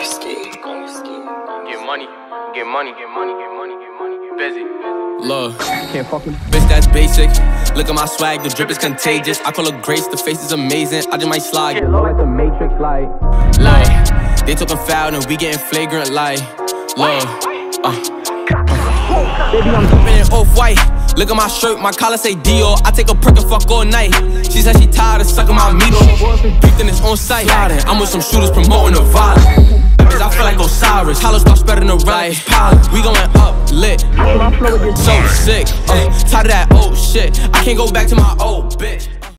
Get money, get money, get money, get money, get money, get busy. Look, can't fucking bitch, that's basic. Look at my swag, the drip is contagious. I call her Grace, the face is amazing. I just might slide. Get low like the Matrix, like, like. They took a foul and we getting flagrant, like, Love. Uh, uh. Baby, I'm jumping in off white. Look at my shirt, my collar say Dior. I take a perk and fuck all night. She said she tired of sucking my meat on. Beefed in his own sight. I'm with some shooters promoting the violence. I like Hollow start spreading the right. We going up lit. So sick. Uh, tired of that old shit. I can't go back to my old bitch.